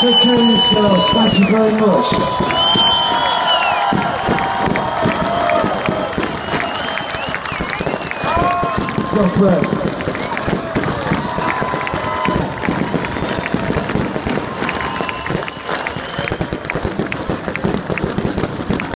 Take care of yourselves. Thank you very much. God bless.